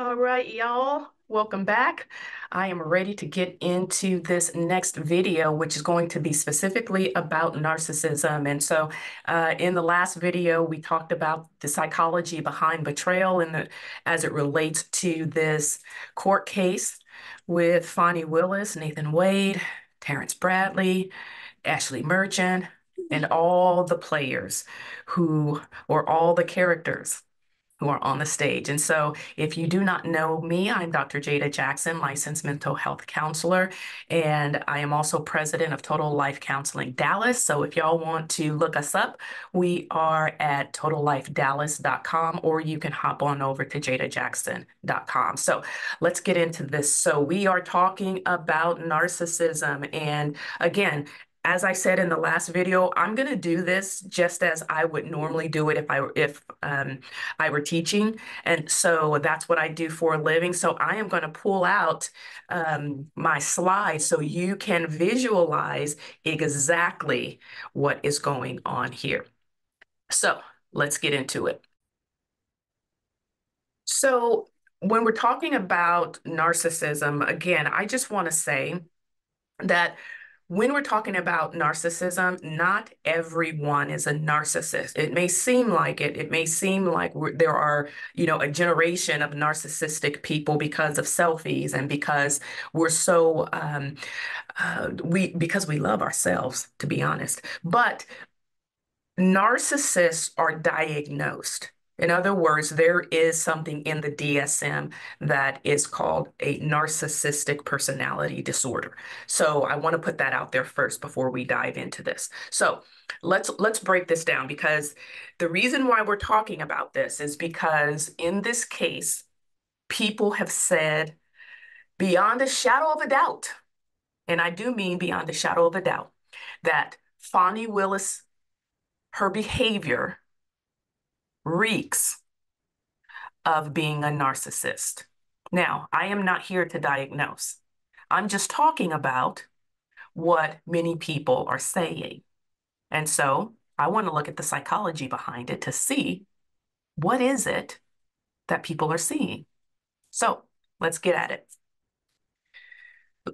All right, y'all, welcome back. I am ready to get into this next video, which is going to be specifically about narcissism. And so uh, in the last video, we talked about the psychology behind betrayal and the, as it relates to this court case with Fani Willis, Nathan Wade, Terrence Bradley, Ashley Merchant, and all the players who, or all the characters who are on the stage. And so if you do not know me, I'm Dr. Jada Jackson, licensed mental health counselor, and I am also president of Total Life Counseling Dallas. So if y'all want to look us up, we are at totallifedallas.com or you can hop on over to jadajackson.com. So let's get into this. So we are talking about narcissism. And again, as I said in the last video, I'm going to do this just as I would normally do it if I if um, I were teaching, and so that's what I do for a living. So I am going to pull out um, my slides so you can visualize exactly what is going on here. So let's get into it. So when we're talking about narcissism, again, I just want to say that when we're talking about narcissism, not everyone is a narcissist. It may seem like it. It may seem like there are, you know, a generation of narcissistic people because of selfies and because we're so um, uh, we because we love ourselves, to be honest. But narcissists are diagnosed. In other words, there is something in the DSM that is called a narcissistic personality disorder. So I want to put that out there first before we dive into this. So let's let's break this down because the reason why we're talking about this is because in this case, people have said beyond a shadow of a doubt, and I do mean beyond a shadow of a doubt, that Fani Willis, her behavior reeks of being a narcissist. Now, I am not here to diagnose. I'm just talking about what many people are saying. And so I want to look at the psychology behind it to see what is it that people are seeing. So let's get at it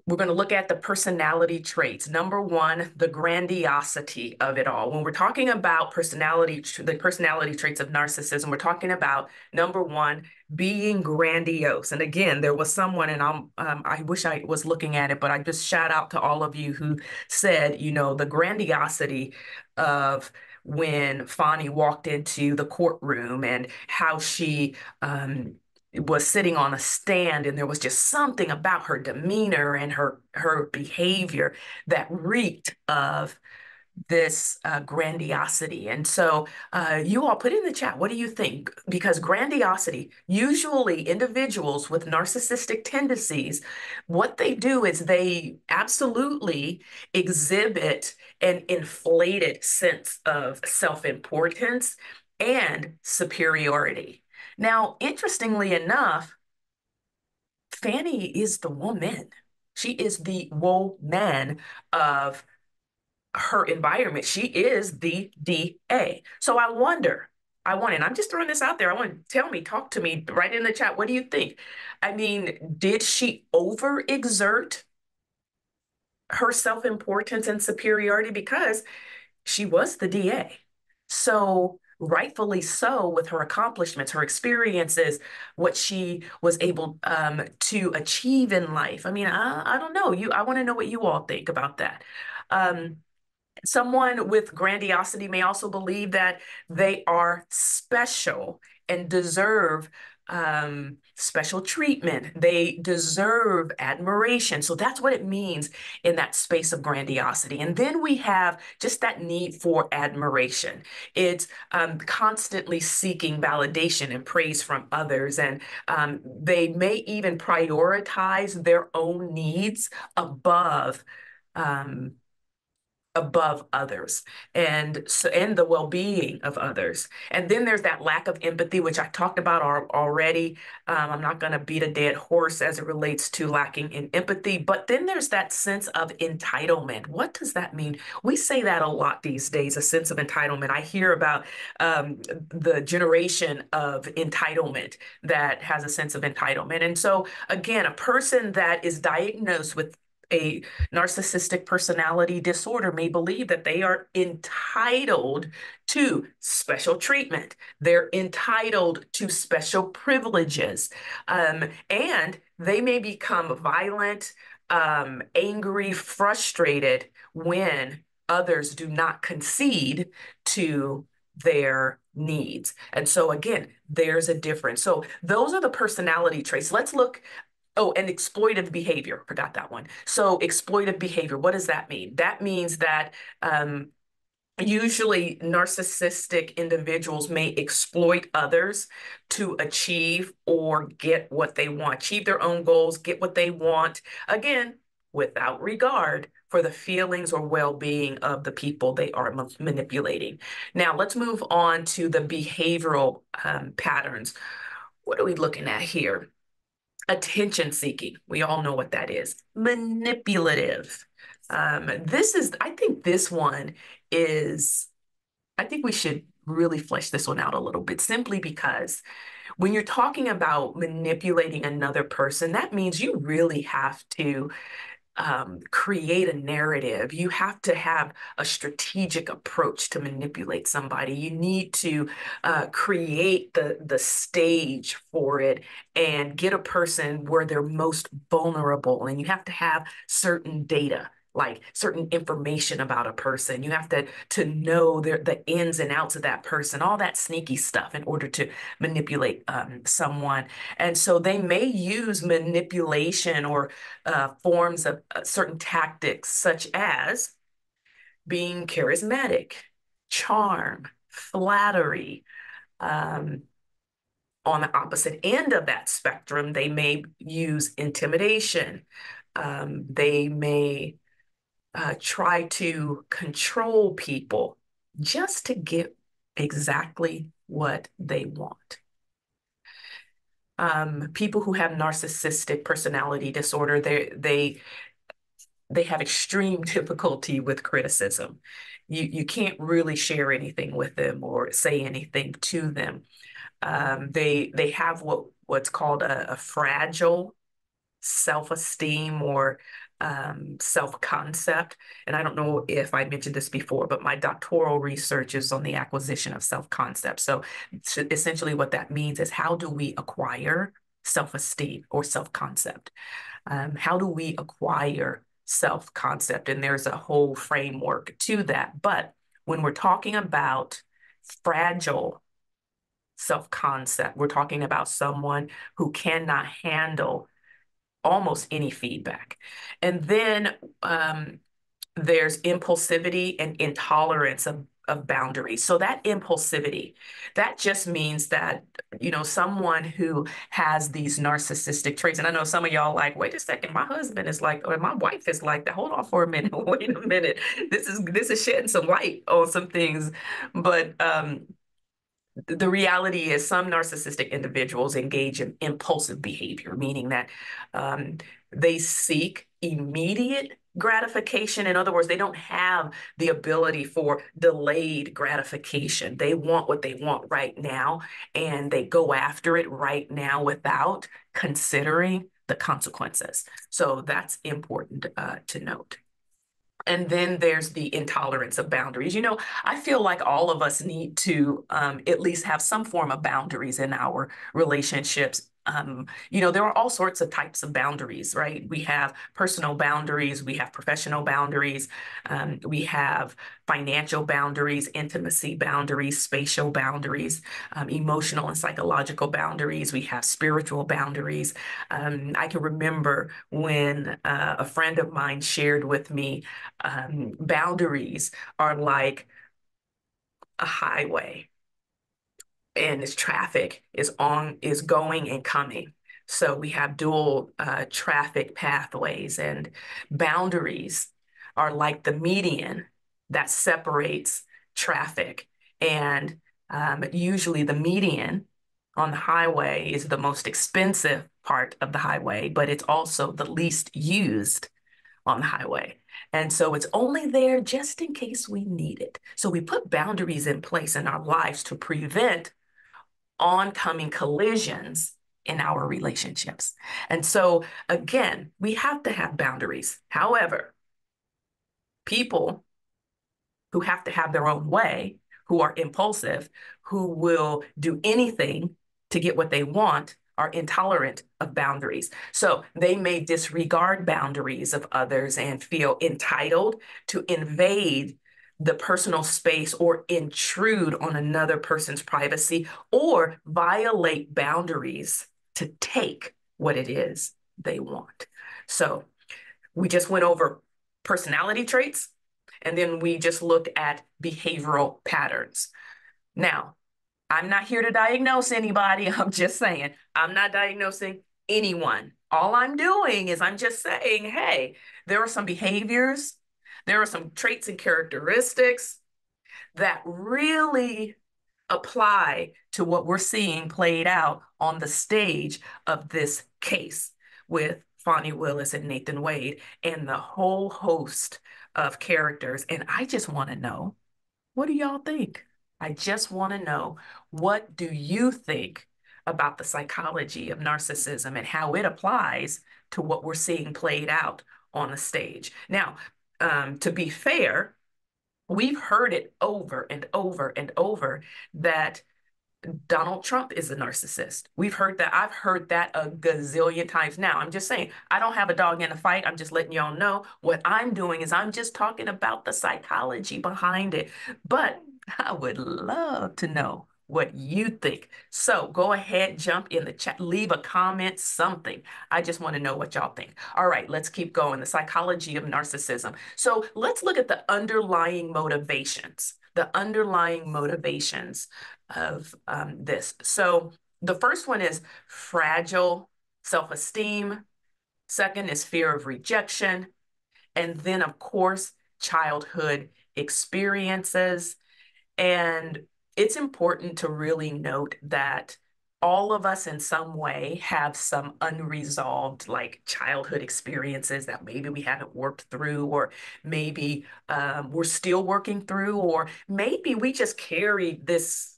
we're going to look at the personality traits. Number one, the grandiosity of it all. When we're talking about personality, the personality traits of narcissism, we're talking about number one, being grandiose. And again, there was someone, and I'm, um, I wish I was looking at it, but I just shout out to all of you who said, you know, the grandiosity of when Fani walked into the courtroom and how she um, was sitting on a stand and there was just something about her demeanor and her her behavior that reeked of this uh, grandiosity. And so uh, you all put in the chat, what do you think? Because grandiosity, usually individuals with narcissistic tendencies, what they do is they absolutely exhibit an inflated sense of self-importance and superiority. Now, interestingly enough, Fani is the woman. She is the woman of her environment. She is the DA. So I wonder, I want, and I'm just throwing this out there. I want to tell me, talk to me, right in the chat. What do you think? I mean, did she overexert her self-importance and superiority because she was the DA? So rightfully so with her accomplishments, her experiences, what she was able um, to achieve in life. I mean, I, I don't know. You, I want to know what you all think about that. Um, someone with grandiosity may also believe that they are special and deserve um, special treatment. They deserve admiration. So that's what it means in that space of grandiosity. And then we have just that need for admiration. It's um, constantly seeking validation and praise from others. And um, they may even prioritize their own needs above. Um, above others and so and the well-being of others. And then there's that lack of empathy which i talked about already. Um, i'm not going to beat a dead horse as it relates to lacking in empathy but then there's that sense of entitlement. What does that mean? We say that a lot these days a sense of entitlement. I hear about um, the generation of entitlement that has a sense of entitlement. And so again a person that is diagnosed with a narcissistic personality disorder may believe that they are entitled to special treatment. They're entitled to special privileges. Um, and they may become violent, um, angry, frustrated when others do not concede to their needs. And so, again, there's a difference. So, those are the personality traits. Let's look Oh, and exploitive behavior. Forgot that one. So exploitive behavior, what does that mean? That means that um, usually narcissistic individuals may exploit others to achieve or get what they want, achieve their own goals, get what they want. Again, without regard for the feelings or well-being of the people they are ma manipulating. Now, let's move on to the behavioral um, patterns. What are we looking at here? Attention seeking. We all know what that is. Manipulative. Um, this is, I think this one is, I think we should really flesh this one out a little bit simply because when you're talking about manipulating another person, that means you really have to um, create a narrative. You have to have a strategic approach to manipulate somebody. You need to uh, create the the stage for it and get a person where they're most vulnerable. And you have to have certain data like certain information about a person. You have to to know the, the ins and outs of that person, all that sneaky stuff in order to manipulate um, someone. And so they may use manipulation or uh, forms of uh, certain tactics, such as being charismatic, charm, flattery. Um, on the opposite end of that spectrum, they may use intimidation. Um, they may uh, try to control people just to get exactly what they want. Um, people who have narcissistic personality disorder, they they they have extreme difficulty with criticism. You you can't really share anything with them or say anything to them. Um, they they have what what's called a, a fragile self-esteem or um, self-concept. And I don't know if I mentioned this before, but my doctoral research is on the acquisition of self-concept. So essentially what that means is how do we acquire self-esteem or self-concept? Um, how do we acquire self-concept? And there's a whole framework to that. But when we're talking about fragile self-concept, we're talking about someone who cannot handle almost any feedback. And then um, there's impulsivity and intolerance of, of boundaries. So that impulsivity, that just means that, you know, someone who has these narcissistic traits, and I know some of y'all like, wait a second, my husband is like, or my wife is like that. Hold on for a minute. Wait a minute. This is this is shedding some light on some things. But um the reality is some narcissistic individuals engage in impulsive behavior, meaning that um, they seek immediate gratification. In other words, they don't have the ability for delayed gratification. They want what they want right now, and they go after it right now without considering the consequences. So that's important uh, to note. And then there's the intolerance of boundaries. You know, I feel like all of us need to um, at least have some form of boundaries in our relationships um, you know, there are all sorts of types of boundaries, right? We have personal boundaries, we have professional boundaries, um, we have financial boundaries, intimacy boundaries, spatial boundaries, um, emotional and psychological boundaries. We have spiritual boundaries. Um, I can remember when uh, a friend of mine shared with me um, boundaries are like a highway and its traffic is on is going and coming. So we have dual uh, traffic pathways and boundaries are like the median that separates traffic. And um, usually the median on the highway is the most expensive part of the highway, but it's also the least used on the highway. And so it's only there just in case we need it. So we put boundaries in place in our lives to prevent oncoming collisions in our relationships. And so again, we have to have boundaries. However, people who have to have their own way, who are impulsive, who will do anything to get what they want, are intolerant of boundaries. So they may disregard boundaries of others and feel entitled to invade the personal space or intrude on another person's privacy or violate boundaries to take what it is they want. So we just went over personality traits and then we just looked at behavioral patterns. Now, I'm not here to diagnose anybody. I'm just saying, I'm not diagnosing anyone. All I'm doing is I'm just saying, hey, there are some behaviors, there are some traits and characteristics that really apply to what we're seeing played out on the stage of this case with Fani Willis and Nathan Wade and the whole host of characters. And I just want to know, what do y'all think? I just want to know what do you think about the psychology of narcissism and how it applies to what we're seeing played out on the stage. Now, um, to be fair, we've heard it over and over and over that Donald Trump is a narcissist. We've heard that. I've heard that a gazillion times now. I'm just saying, I don't have a dog in the fight. I'm just letting y'all know what I'm doing is I'm just talking about the psychology behind it. But I would love to know what you think. So go ahead, jump in the chat, leave a comment, something. I just want to know what y'all think. All right, let's keep going. The psychology of narcissism. So let's look at the underlying motivations, the underlying motivations of um, this. So the first one is fragile self-esteem. Second is fear of rejection. And then, of course, childhood experiences and it's important to really note that all of us in some way have some unresolved like childhood experiences that maybe we haven't worked through or maybe um, we're still working through or maybe we just carry this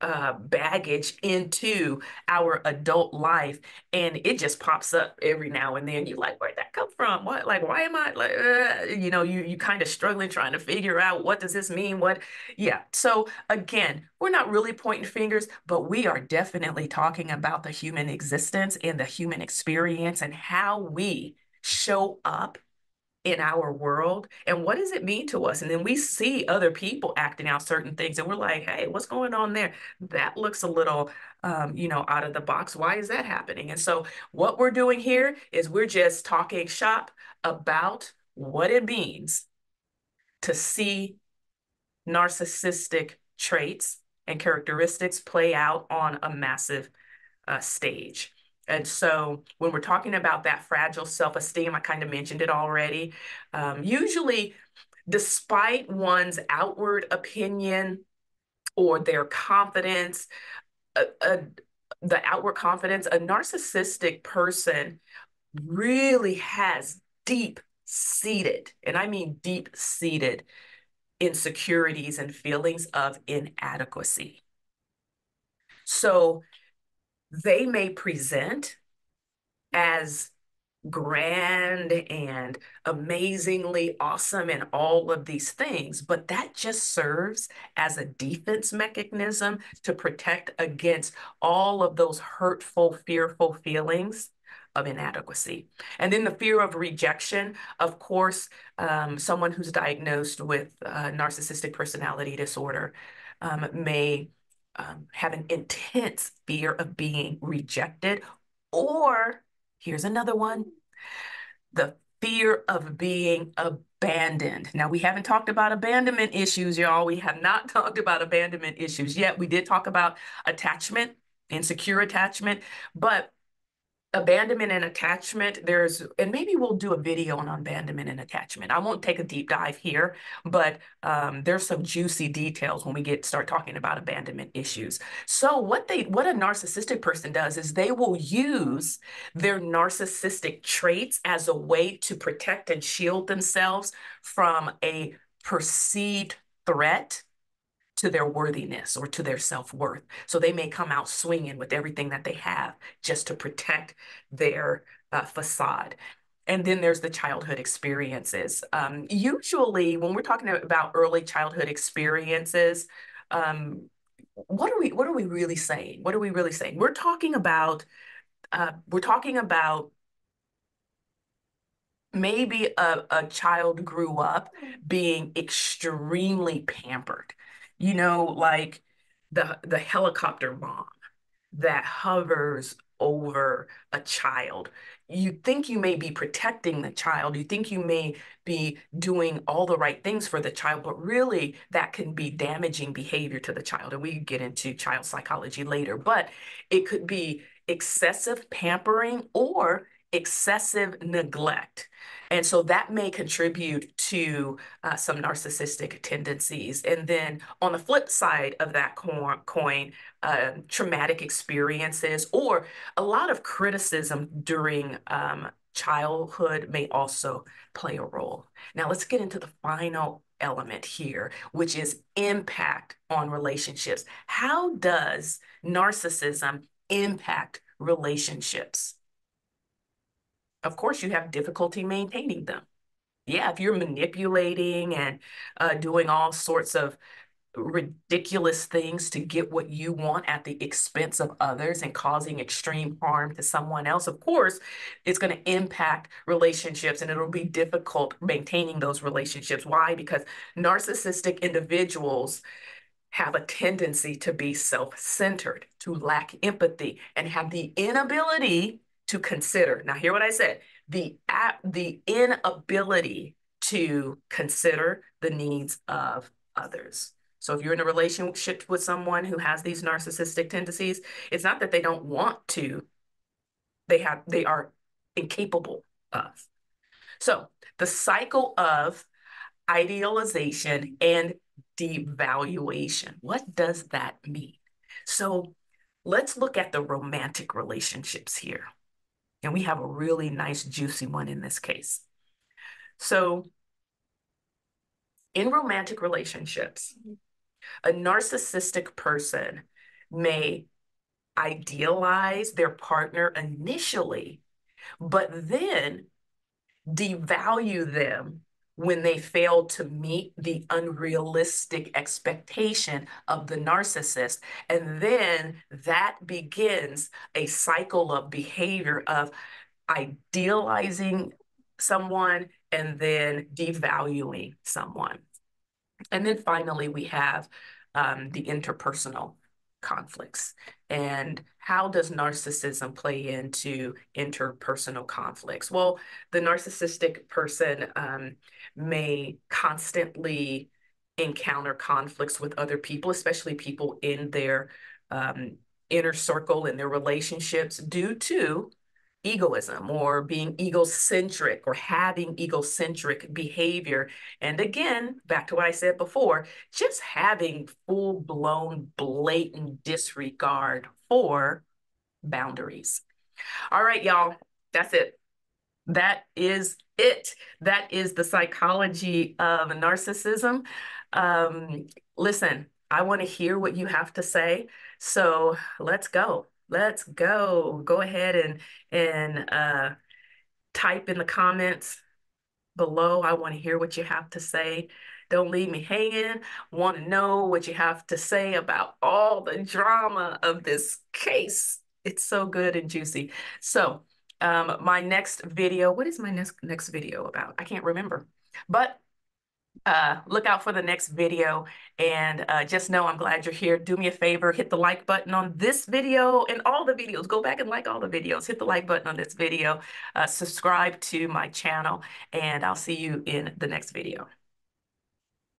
uh, baggage into our adult life and it just pops up every now and then. You're like where'd that come from? What like why am i like uh, you know you you kind of struggling trying to figure out what does this mean what yeah. So again we're not really pointing fingers but we are definitely talking about the human existence and the human experience and how we show up in our world and what does it mean to us? And then we see other people acting out certain things and we're like hey what's going on there? That looks a little um, you know out of the box. Why is that happening? And so what we're doing here is we're just talking shop about what it means to see narcissistic traits and characteristics play out on a massive uh, stage and so when we're talking about that fragile self-esteem, I kind of mentioned it already. Um, usually, despite one's outward opinion or their confidence, a, a, the outward confidence, a narcissistic person really has deep seated, and I mean deep seated insecurities and feelings of inadequacy. So they may present as grand and amazingly awesome and all of these things, but that just serves as a defense mechanism to protect against all of those hurtful, fearful feelings of inadequacy. And then the fear of rejection, of course, um, someone who's diagnosed with uh, narcissistic personality disorder um, may um, have an intense fear of being rejected, or here's another one the fear of being abandoned. Now, we haven't talked about abandonment issues, y'all. We have not talked about abandonment issues yet. We did talk about attachment, insecure attachment, but abandonment and attachment, there's, and maybe we'll do a video on abandonment and attachment. I won't take a deep dive here, but um, there's some juicy details when we get start talking about abandonment issues. So what they, what a narcissistic person does is they will use their narcissistic traits as a way to protect and shield themselves from a perceived threat to their worthiness or to their self-worth. So they may come out swinging with everything that they have just to protect their uh, facade. And then there's the childhood experiences. Um, usually, when we're talking about early childhood experiences, um, what are we what are we really saying? What are we really saying? We're talking about uh, we're talking about maybe a, a child grew up being extremely pampered you know, like the the helicopter mom that hovers over a child. You think you may be protecting the child. You think you may be doing all the right things for the child, but really that can be damaging behavior to the child. And we get into child psychology later, but it could be excessive pampering or excessive neglect. And so that may contribute to uh, some narcissistic tendencies. And then on the flip side of that coin, uh, traumatic experiences or a lot of criticism during um, childhood may also play a role. Now let's get into the final element here, which is impact on relationships. How does narcissism impact relationships? Of course you have difficulty maintaining them. Yeah, if you're manipulating and uh, doing all sorts of ridiculous things to get what you want at the expense of others and causing extreme harm to someone else, of course, it's going to impact relationships and it'll be difficult maintaining those relationships. Why? Because narcissistic individuals have a tendency to be self-centered, to lack empathy, and have the inability to consider. Now, hear what I said. The, the inability to consider the needs of others. So if you're in a relationship with someone who has these narcissistic tendencies, it's not that they don't want to, they have they are incapable of. So the cycle of idealization and devaluation. What does that mean? So let's look at the romantic relationships here. And we have a really nice, juicy one in this case. So in romantic relationships, a narcissistic person may idealize their partner initially, but then devalue them when they fail to meet the unrealistic expectation of the narcissist. And then that begins a cycle of behavior of idealizing someone and then devaluing someone. And then finally, we have um, the interpersonal conflicts and how does narcissism play into interpersonal conflicts well the narcissistic person um, may constantly encounter conflicts with other people especially people in their um, inner circle in their relationships due to egoism or being egocentric or having egocentric behavior. And again, back to what I said before, just having full blown, blatant disregard for boundaries. All right, y'all, that's it. That is it. That is the psychology of narcissism. Um, listen, I want to hear what you have to say. So let's go. Let's go. Go ahead and and uh, type in the comments below. I want to hear what you have to say. Don't leave me hanging. Want to know what you have to say about all the drama of this case. It's so good and juicy. So um, my next video, what is my next next video about? I can't remember. But uh, look out for the next video and uh, just know I'm glad you're here. Do me a favor, hit the like button on this video and all the videos. Go back and like all the videos. Hit the like button on this video. Uh, subscribe to my channel and I'll see you in the next video.